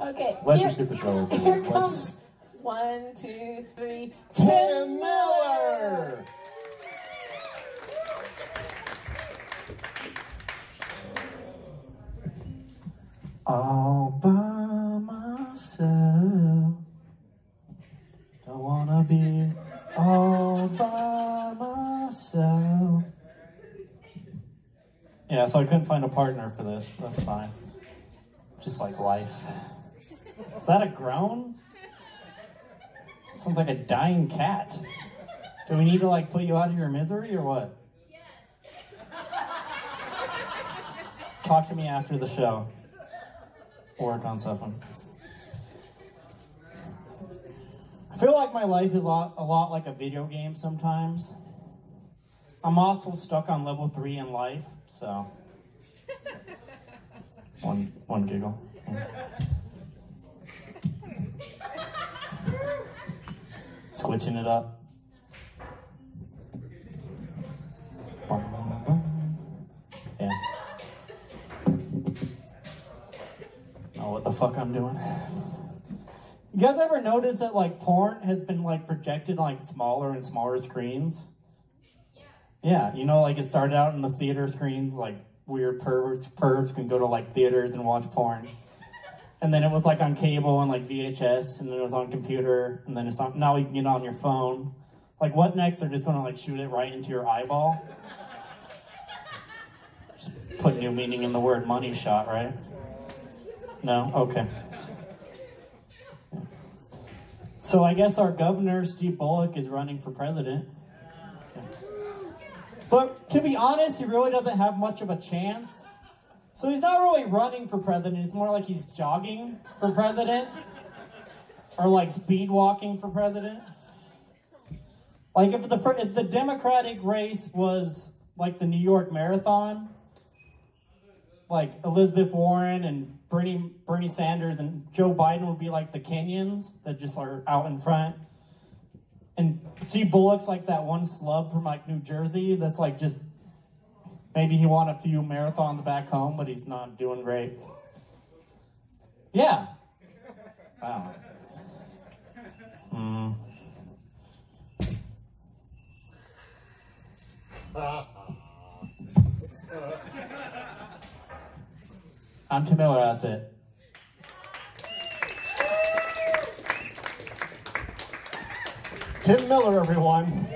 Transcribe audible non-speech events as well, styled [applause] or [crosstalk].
Okay. Let's here, just get the show over. Here with. comes one, two, three. Tim Miller. All by myself. Don't wanna be all by myself. Yeah, so I couldn't find a partner for this. That's fine. Just like life. Is that a groan? Sounds like a dying cat. Do we need to like put you out of your misery or what? Yes. Talk to me after the show. Work on something. I feel like my life is a lot, a lot like a video game sometimes. I'm also stuck on level three in life, so [laughs] one one giggle. Switching it up. Yeah. Know what the fuck I'm doing. You guys ever notice that like porn has been like projected on like smaller and smaller screens? Yeah, Yeah, you know, like it started out in the theater screens, like weird perverts, perverts can go to like theaters and watch porn. And then it was like on cable and like VHS, and then it was on computer, and then it's on, now you can get it on your phone. Like what next? They're just gonna like shoot it right into your eyeball. Just put new meaning in the word money shot, right? No? Okay. So I guess our governor, Steve Bullock, is running for president. But to be honest, he really doesn't have much of a chance. So he's not really running for president. It's more like he's jogging for president. Or like speed walking for president. Like if the, if the Democratic race was like the New York Marathon, like Elizabeth Warren and Bernie, Bernie Sanders and Joe Biden would be like the Kenyans that just are out in front. And Steve Bullock's like that one slub from like New Jersey that's like just maybe he won a few marathons back home, but he's not doing great. Yeah. Wow. Hmm. I'm Tim Miller, that's it. Tim Miller, everyone.